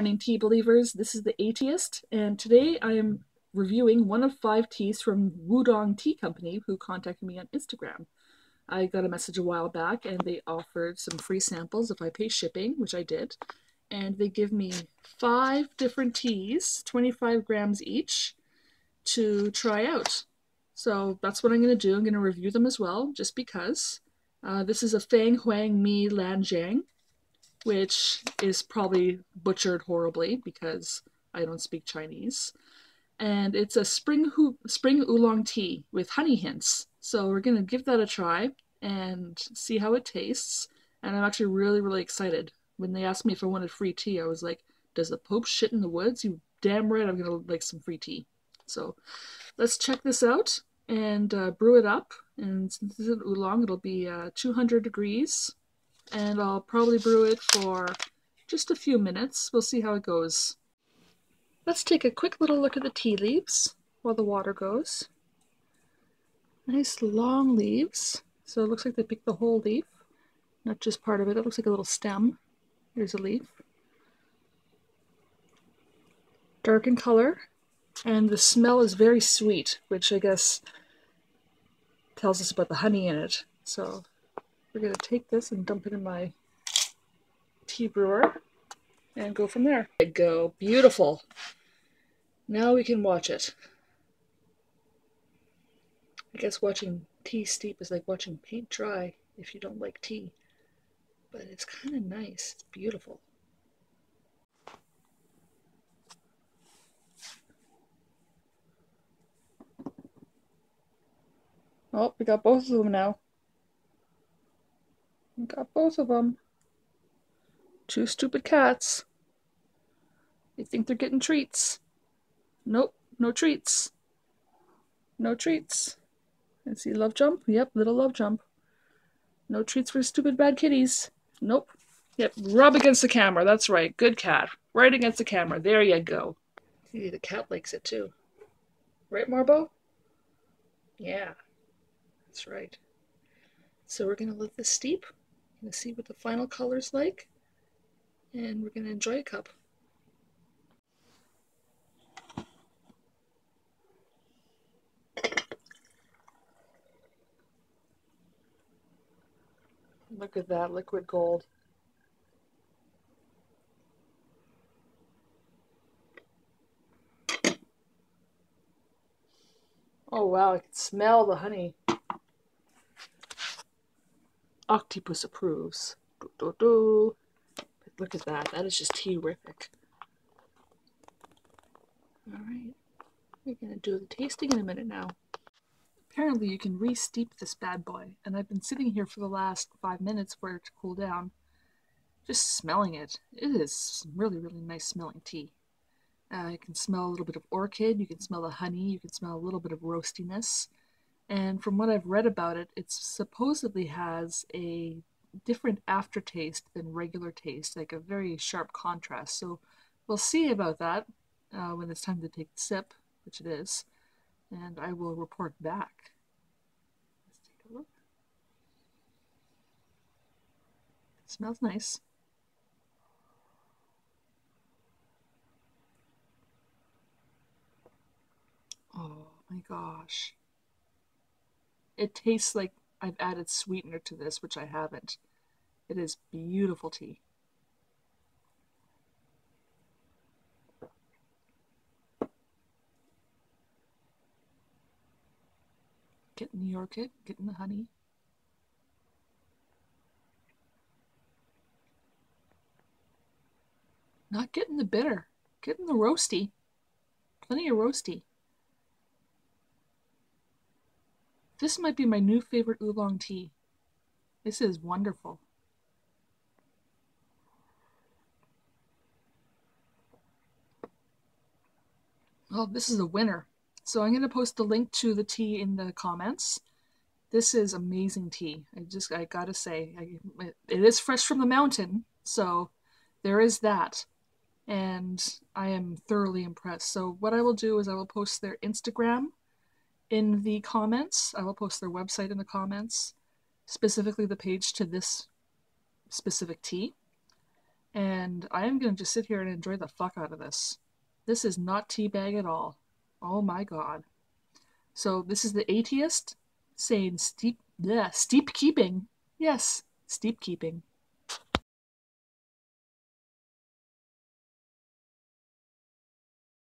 morning, tea believers. This is the Ateaeist, and today I am reviewing one of five teas from Wudong Tea Company, who contacted me on Instagram. I got a message a while back, and they offered some free samples if I pay shipping, which I did. And they give me five different teas, 25 grams each, to try out. So that's what I'm going to do. I'm going to review them as well, just because. Uh, this is a Fang Huang Mi Lanjiang which is probably butchered horribly because I don't speak Chinese. And it's a spring spring oolong tea with honey hints. So we're gonna give that a try and see how it tastes. And I'm actually really, really excited. When they asked me if I wanted free tea, I was like, "Does the Pope shit in the woods? You damn right, I'm gonna like some free tea." So let's check this out and uh, brew it up. And since is an oolong, it'll be uh, 200 degrees and I'll probably brew it for just a few minutes. We'll see how it goes. Let's take a quick little look at the tea leaves while the water goes. Nice long leaves. So it looks like they picked the whole leaf, not just part of it. It looks like a little stem. Here's a leaf. Dark in color, and the smell is very sweet, which I guess tells us about the honey in it. So we're going to take this and dump it in my tea brewer and go from there. There go. Beautiful. Now we can watch it. I guess watching tea steep is like watching paint dry if you don't like tea. But it's kind of nice. It's beautiful. Oh, we got both of them now. Got both of them. Two stupid cats. They think they're getting treats. Nope, no treats. No treats. And see love jump? Yep, little love jump. No treats for stupid bad kitties. Nope. Yep, rub against the camera. That's right. Good cat. Right against the camera. There you go. See, the cat likes it too. Right, Marbo? Yeah, that's right. So we're going to let this steep going to see what the final color's like, and we're going to enjoy a cup. Look at that liquid gold. Oh wow, I can smell the honey. Octopus approves. Do, do, do. Look at that. That is just terrific. Alright. We're going to do the tasting in a minute now. Apparently you can re-steep this bad boy, and I've been sitting here for the last five minutes for it to cool down. Just smelling it. It is really, really nice smelling tea. Uh, you can smell a little bit of orchid, you can smell the honey, you can smell a little bit of roastiness. And from what I've read about it, it supposedly has a different aftertaste than regular taste, like a very sharp contrast. So we'll see about that uh, when it's time to take the sip, which it is, and I will report back. Let's take a look. It smells nice. Oh my gosh. It tastes like I've added sweetener to this, which I haven't. It is beautiful tea. Getting the orchid, getting the honey. Not getting the bitter, getting the roasty. Plenty of roasty. This might be my new favorite oolong tea. This is wonderful. Oh, this is a winner. So I'm going to post the link to the tea in the comments. This is amazing tea. I just, I gotta say, I, it is fresh from the mountain, so there is that. And I am thoroughly impressed. So what I will do is I will post their Instagram in the comments. I will post their website in the comments, specifically the page to this specific tea. and I am going to just sit here and enjoy the fuck out of this. This is not teabag at all. Oh my god. So this is the Ateaeist saying steep, bleh, steep keeping. Yes, steep keeping.